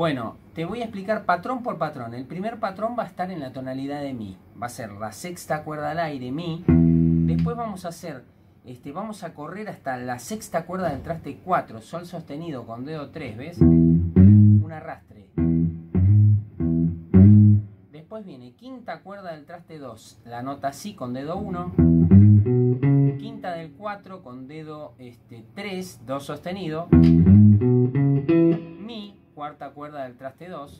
Bueno, te voy a explicar patrón por patrón. El primer patrón va a estar en la tonalidad de mi. Va a ser la sexta cuerda al aire, mi. Después vamos a hacer, este, vamos a correr hasta la sexta cuerda del traste 4, sol sostenido con dedo 3, ¿ves? Un arrastre. Después viene quinta cuerda del traste 2, la nota si con dedo 1. Quinta del 4 con dedo este, 3, do sostenido. Mi, cuarta cuerda del traste 2.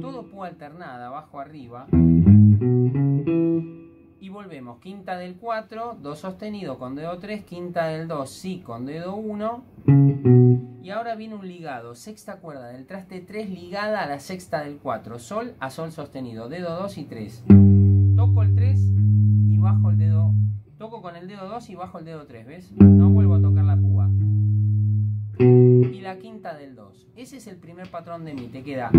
Todo púa alternada, abajo arriba. Y volvemos, quinta del 4, do sostenido con dedo 3, quinta del 2, si con dedo 1. Y ahora viene un ligado, sexta cuerda del traste 3 ligada a la sexta del 4, sol a sol sostenido, dedo 2 y 3. Toco el 3 y bajo el dedo, toco con el dedo 2 y bajo el dedo 3, ¿ves? No vuelvo a tocar la púa. Y la quinta del 2. Ese es el primer patrón de mi, te queda.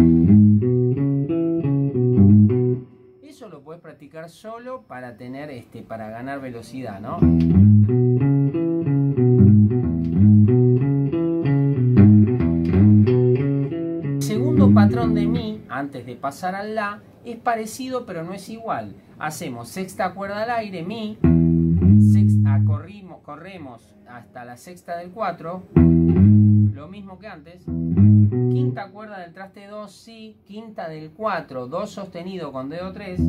Eso lo puedes practicar solo para tener este, para ganar velocidad, ¿no? segundo patrón de mi, antes de pasar al la, es parecido pero no es igual. Hacemos sexta cuerda al aire, mi, sexta, corrimos, corremos hasta la sexta del 4, lo mismo que antes. Quinta cuerda del traste 2, si, quinta del 4, do sostenido con dedo 3.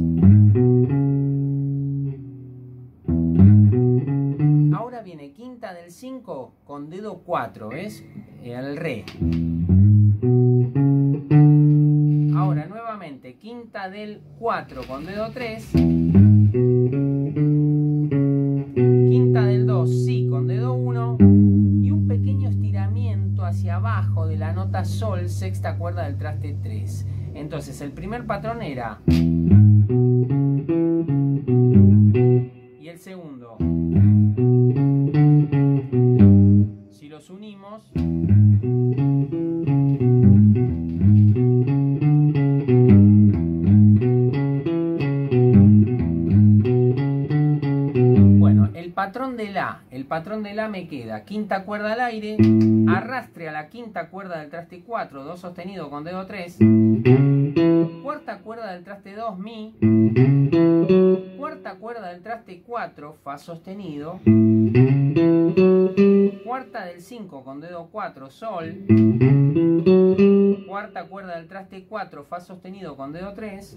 Ahora viene quinta del 5 con dedo 4, ¿ves? El re. Ahora nuevamente, quinta del 4 con dedo 3. De la nota sol, sexta cuerda del traste 3. Entonces el primer patrón era... Y el segundo... Si los unimos... patrón de la, el patrón de la me queda quinta cuerda al aire, arrastre a la quinta cuerda del traste 4, do sostenido con dedo 3, cuarta cuerda del traste 2, mi, cuarta cuerda del traste 4, fa sostenido, cuarta del 5 con dedo 4, sol, cuarta cuerda del traste 4, fa sostenido con dedo 3,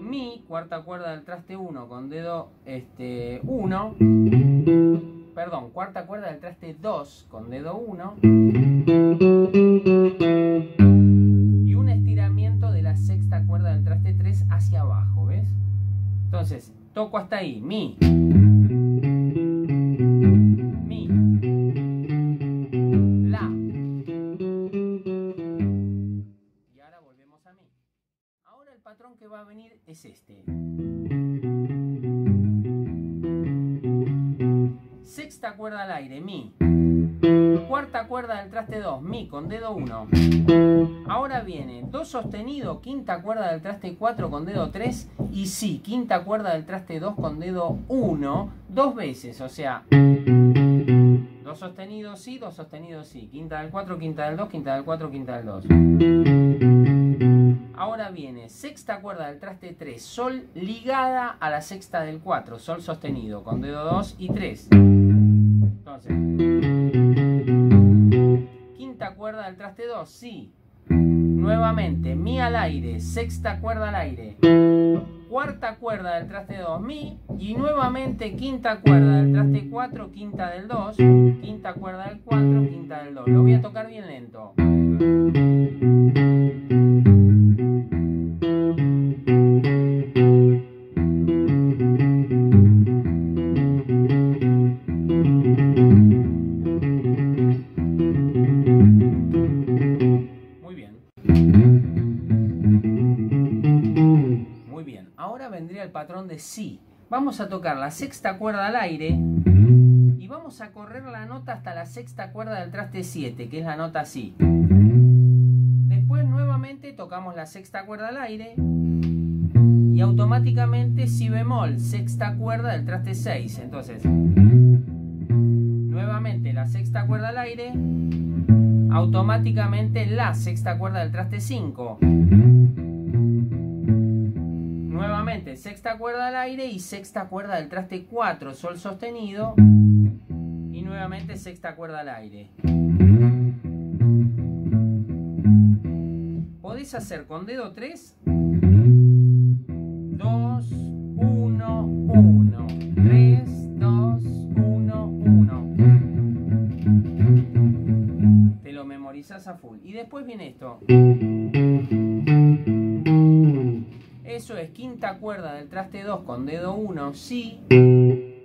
mi, cuarta cuerda del traste 1 con dedo este, 1, perdón, cuarta cuerda del traste 2 con dedo 1, y un estiramiento de la sexta cuerda del traste 3 hacia abajo, ¿ves? Entonces, toco hasta ahí, mi. Mi. La. Y ahora volvemos a mi. Ahora el patrón que va a venir es este. Sexta cuerda al aire, mi. Cuarta cuerda del traste 2, mi con dedo 1. Ahora viene do sostenido, quinta cuerda del traste 4 con dedo 3 y si, quinta cuerda del traste 2 con dedo 1, dos veces, o sea, do sostenido, si, do sostenido, si, quinta del 4, quinta del 2, quinta del 4, quinta del 2. Ahora viene sexta cuerda del traste 3, sol ligada a la sexta del 4, sol sostenido con dedo 2 y 3. Quinta cuerda del traste 2, si. Nuevamente, mi al aire, sexta cuerda al aire. Cuarta cuerda del traste 2, mi. Y nuevamente quinta cuerda del traste 4, quinta del 2. Quinta cuerda del 4, quinta del 2. Lo voy a tocar bien lento. Vendría el patrón de si. Vamos a tocar la sexta cuerda al aire y vamos a correr la nota hasta la sexta cuerda del traste 7, que es la nota si. Después nuevamente tocamos la sexta cuerda al aire y automáticamente si bemol, sexta cuerda del traste 6. Entonces, nuevamente la sexta cuerda al aire, automáticamente la sexta cuerda del traste 5. Nuevamente, sexta cuerda al aire y sexta cuerda del traste 4, sol sostenido. Y nuevamente sexta cuerda al aire. Podés hacer con dedo 3 a full. Y después viene esto. Eso es quinta cuerda del traste 2 con dedo 1, si.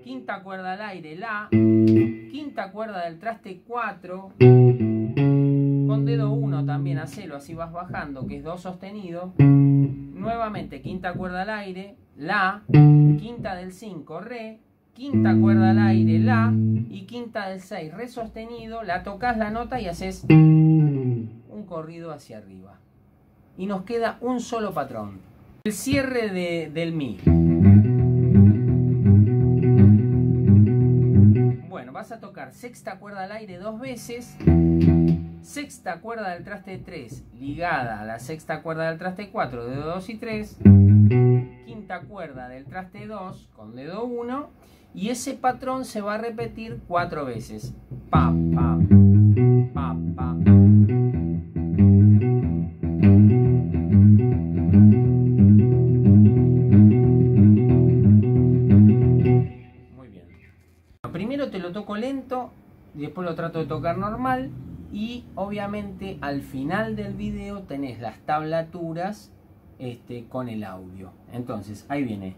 Quinta cuerda al aire, la. Quinta cuerda del traste 4 con dedo 1 también, hacelo, así vas bajando, que es do sostenido. Nuevamente, quinta cuerda al aire, la. Quinta del 5, re quinta cuerda al aire, la, y quinta del 6, re sostenido, la tocas la nota y haces un corrido hacia arriba. Y nos queda un solo patrón. El cierre del mi. Bueno, vas a tocar sexta cuerda al aire dos veces, sexta cuerda del traste 3 ligada a la sexta cuerda del traste 4, dedo 2 y 3, quinta cuerda del traste 2 con dedo 1 y ese patrón se va a repetir cuatro veces. Pa, pa, Lento después lo trato de tocar normal y obviamente al final del video tenés las tablaturas este, con el audio. Entonces, ahí viene.